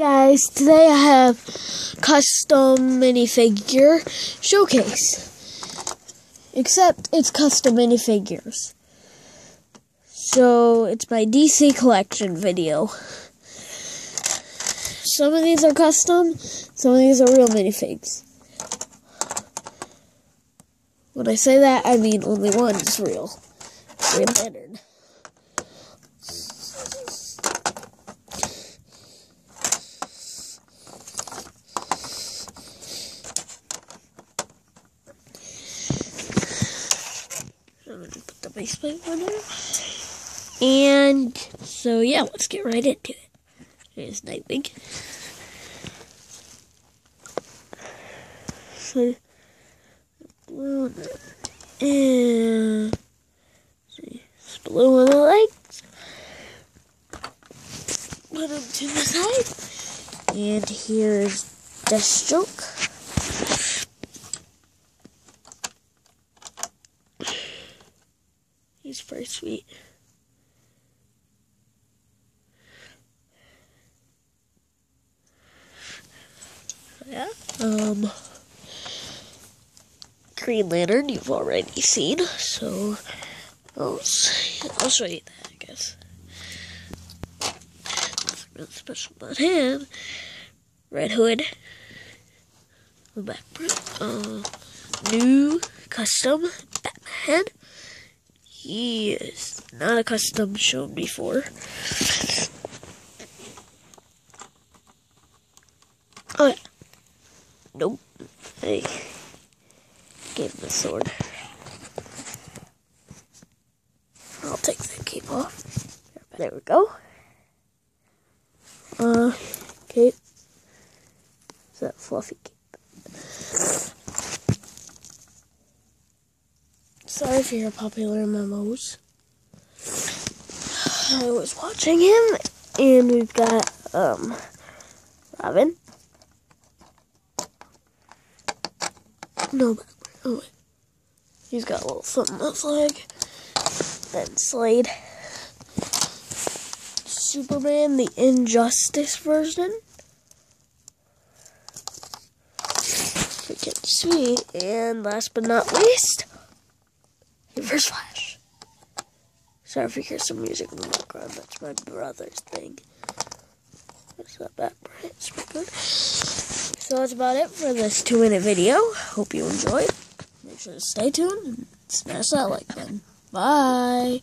guys, today I have custom minifigure showcase. Except it's custom minifigures. So it's my DC collection video. Some of these are custom, some of these are real minifigs. When I say that, I mean only one is real. Green Lantern. Put the on there. And so yeah, let's get right into it. Here's Nightwing. So blue and see, blue on the legs. Put him to the side. And here's Deathstroke. He's very sweet. Yeah. Um. Green Lantern you've already seen, so I'll, I'll show you that, I guess. Nothing really special about him. Red Hood. Back uh, new custom Batman. He is not a custom shown before. Oh, yeah. Nope. Hey. Gave him the sword. I'll take the cape off. There we go. Uh, cape. Is that fluffy cape? Sorry for your popular memos. I was watching him, and we've got, um, Robin. No, oh. He's got a little something his leg. Then Slade. Superman, the Injustice version. Freaking sweet. And last but not least, Reverse Flash. Sorry if you hear some music in the background. That's my brother's thing. It's not bright. It's pretty good. So that's about it for this two minute video. Hope you enjoyed. Make sure to stay tuned and smash that like button. Bye.